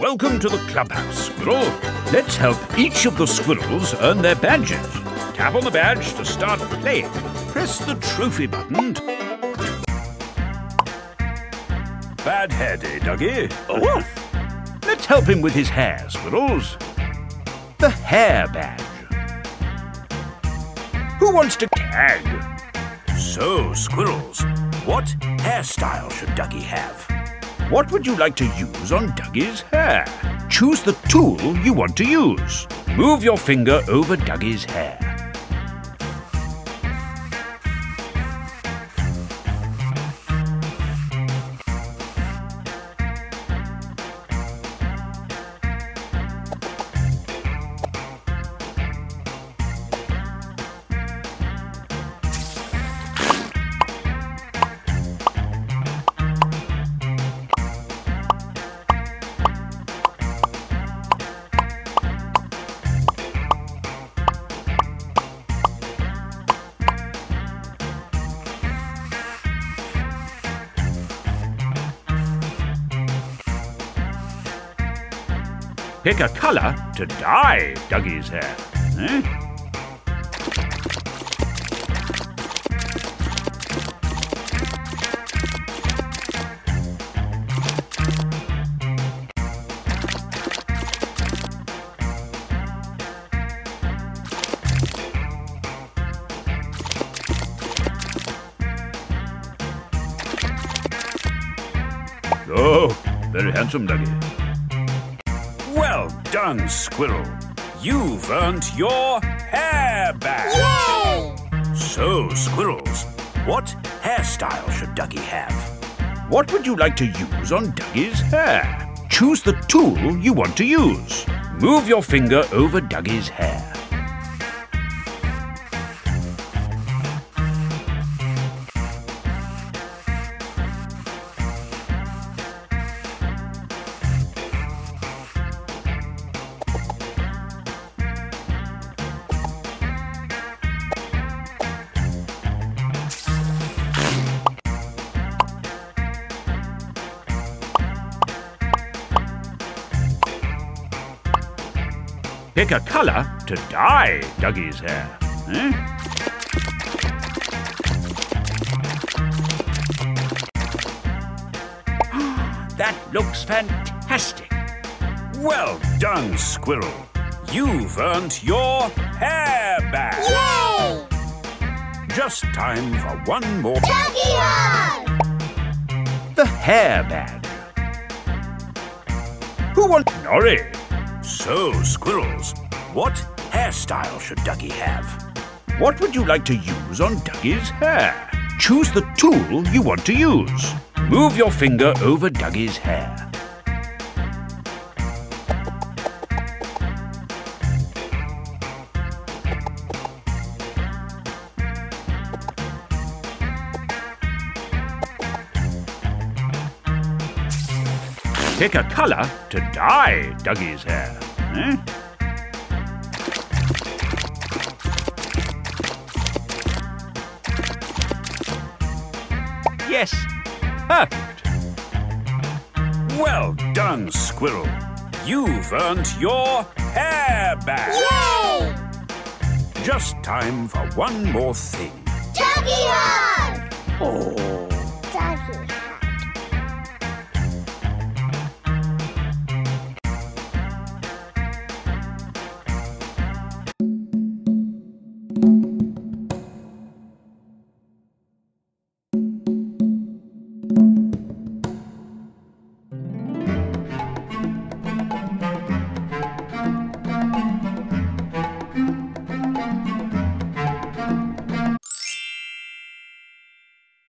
Welcome to the clubhouse, Squirrel. Let's help each of the squirrels earn their badges. Tap on the badge to start playing. Press the trophy button. Bad hair day, Duggee. Oh. Let's help him with his hair, Squirrels. The hair badge. Who wants to tag? So, Squirrels, what hairstyle should Duggee have? What would you like to use on Duggee's hair? Choose the tool you want to use. Move your finger over Duggee's hair. Pick a colour to dye Duggee's hair. Eh? Oh, very handsome, Duggee. Well done, Squirrel. You've earned your hair badge. Yay! So, Squirrels, what hairstyle should Duggee have? What would you like to use on Duggee's hair? Choose the tool you want to use. Move your finger over Duggee's hair. Pick a colour to dye Duggee's hair. Eh? that looks fantastic. Well done, Squirrel. You've earned your hair badge. Yay! Just time for one more. Duggee hug! The hair badge. Who wants Norrie? So, Squirrels, what hairstyle should Duggee have? What would you like to use on Duggee's hair? Choose the tool you want to use. Move your finger over Duggee's hair. Pick a colour to dye Duggee's hair. Eh? Yes, perfect. Well done, Squirrel. You've earned your hair badge. Yay! Just time for one more thing. Duggee hug! Oh. Duggee